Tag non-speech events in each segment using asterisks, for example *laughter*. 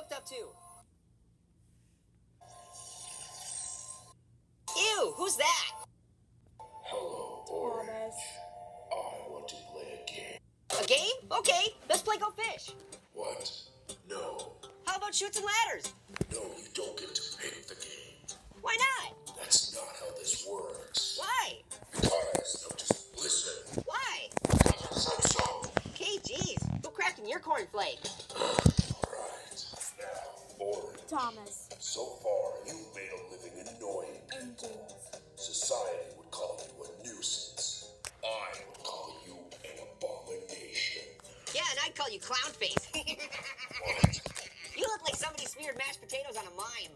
hooked up too. Ew, who's that? Hello, Orange. I want to play a game. A game? Okay, let's play Go Fish. What? No. How about Chutes and Ladders? No, you don't get to pick the game. Why not? That's not how this works. Why? Because, just listen. Why? Because I said so. Okay, geez, go crafting your cornflake. *sighs* Alright. Now, Orange. Thomas. So far, you've made a living annoying. And James. Society would call you a nuisance. I would call you an abomination. Yeah, and I'd call you clown face. *laughs* What? you look like somebody smeared mashed potatoes on a mime.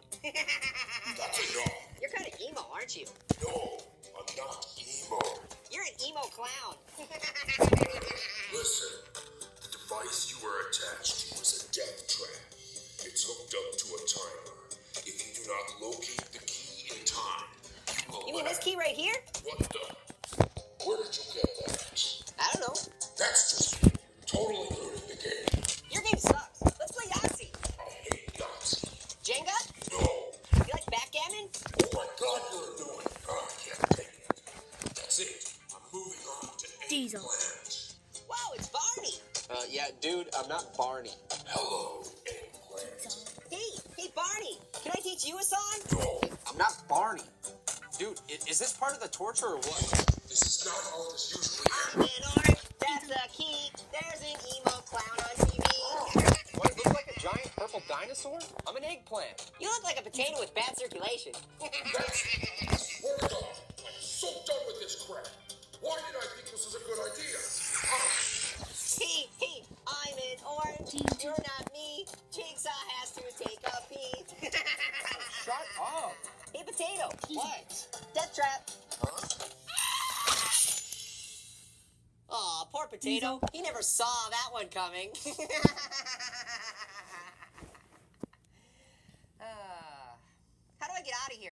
That's enough. *laughs* You're kind of emo, aren't you? No, I'm not emo. You're an emo clown. *laughs* you will. this key right here? What the? Where did you get that? I don't know. That's just totally ruining the game. Your game sucks. Let's play Yahtzee. I hate Yahtzee. Jenga? No. You like backgammon? Oh my God, you're annoying. Oh, I can't take it. That's it. I'm moving on to Diesel. eggplant. Wow, it's Barney. Uh, yeah, dude, I'm not Barney. Hello, eggplant. Hey, hey, Barney. Can I teach you a song? No, I'm not Barney. Dude, is this part of the torture or what? this is not how this usually I'm in orange. That's the key. There's an emo clown on TV. What, it look like a giant purple dinosaur? I'm an eggplant. You look like a potato with bad circulation. *laughs* That's word off. I'm so done with this crap. Why did I think this was a good idea? Ah, Hey, hey, I'm in orange. You're not me. Jigsaw has to take a pee. *laughs* Shut up. Potato. What? Death trap. Aw, poor potato. He never saw that one coming. uh, *laughs* how do I get out of here?